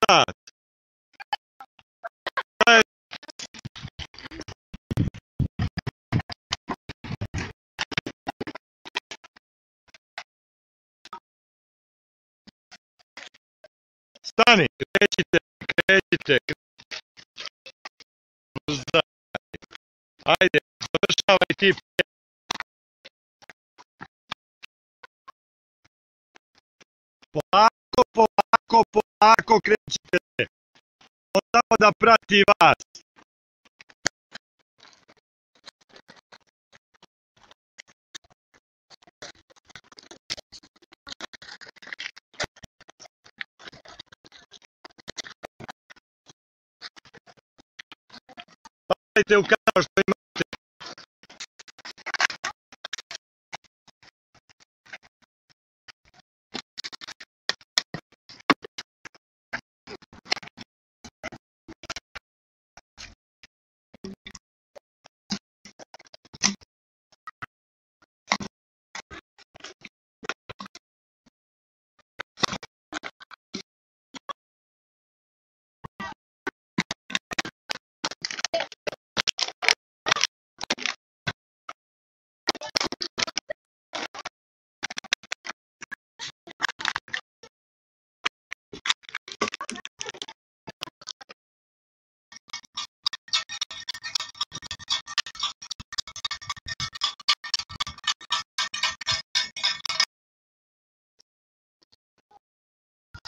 brat? Stani, krećite, krećite. Ajde, završavaj ti. Polako, polako, polako Ako krećete, odavada prati vas. Pazite u kao što ima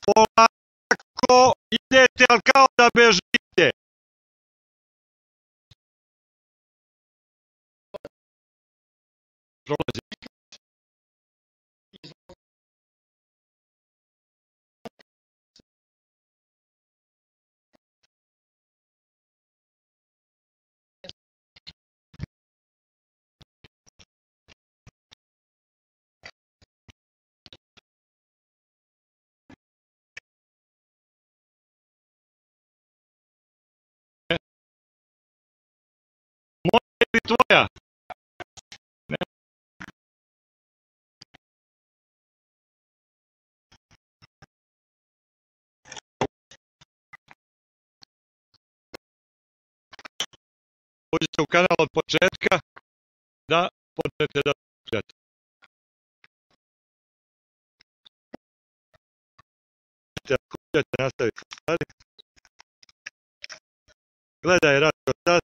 Polako, idete al kao da bežite. Prolazi. Uđite u kanal od početka da počnete da gledate. Ako ćete nastaviti stvari. Gledaj radio sad.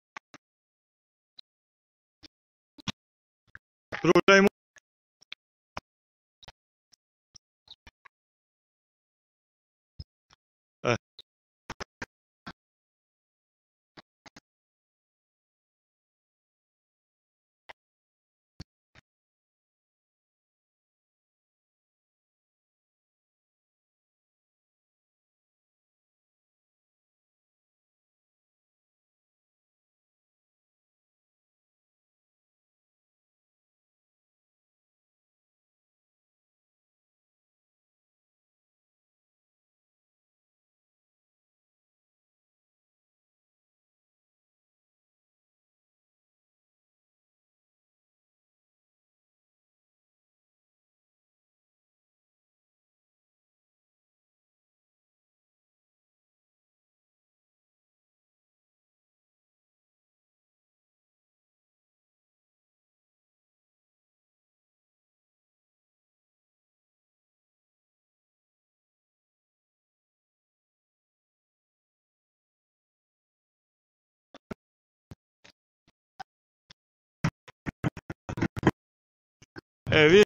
Pružaj mu. É, evite